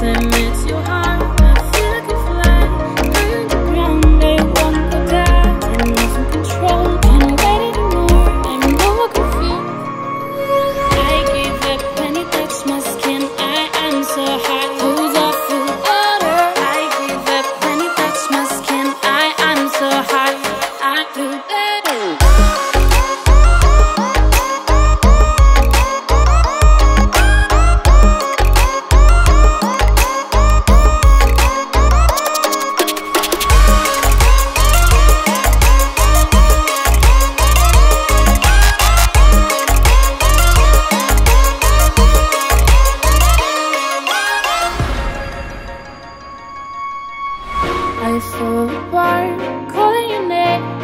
them, Fall apart, calling your name.